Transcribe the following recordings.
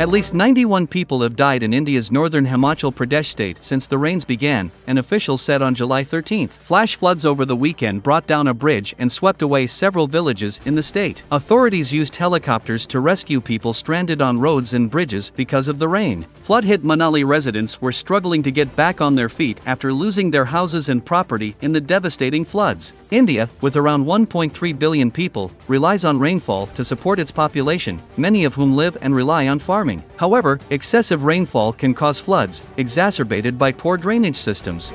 At least 91 people have died in India's northern Himachal Pradesh state since the rains began, an official said on July 13. Flash floods over the weekend brought down a bridge and swept away several villages in the state. Authorities used helicopters to rescue people stranded on roads and bridges because of the rain. Flood hit Manali residents were struggling to get back on their feet after losing their houses and property in the devastating floods. India, with around 1.3 billion people, relies on rainfall to support its population, many of whom live and rely on farming. However, excessive rainfall can cause floods, exacerbated by poor drainage systems.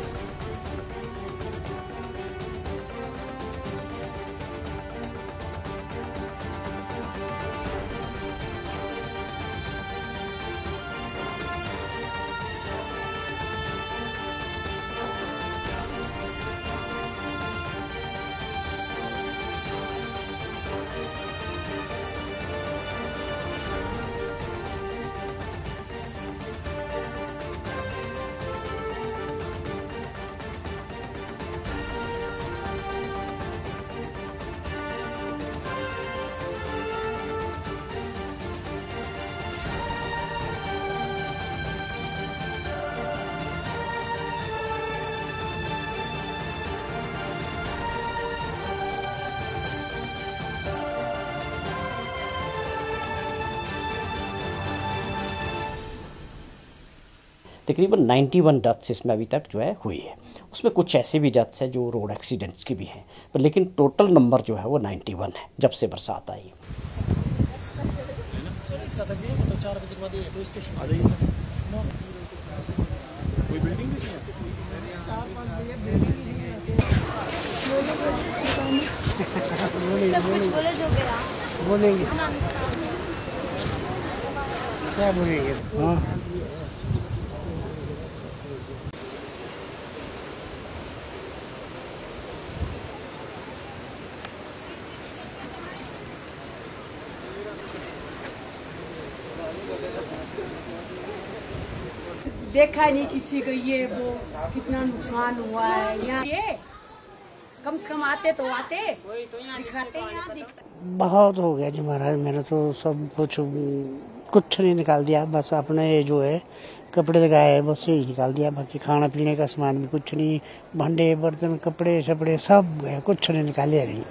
तकरीबन 91 deaths इसमें अभी तक जो है हुई है। उसमें कुछ ऐसे भी डेथ्स हैं जो रोड एक्सीडेंट्स की भी हैं पर लेकिन टोटल नंबर जो है वो 91 है जब से बरसात आई। सब कुछ बोले जो गया बोलेंगे। क्या बोलेंगे? हाँ। देखा नहीं किसी को, ये वो कितना नुकसान हुआ है। यहाँ ये, कम से कम आते तो आते, दिखाते बहुत हो गया जी महाराज, मैंने तो सब कुछ कुछ नहीं निकाल दिया, बस अपने जो है, कपड़े लगाए बस यही निकाल दिया, बाकी खाना पीने का सामान भी कुछ नहीं, भांडे, बर्तन कपड़े शपड़े सब गए कुछ नहीं निकाले, नहीं।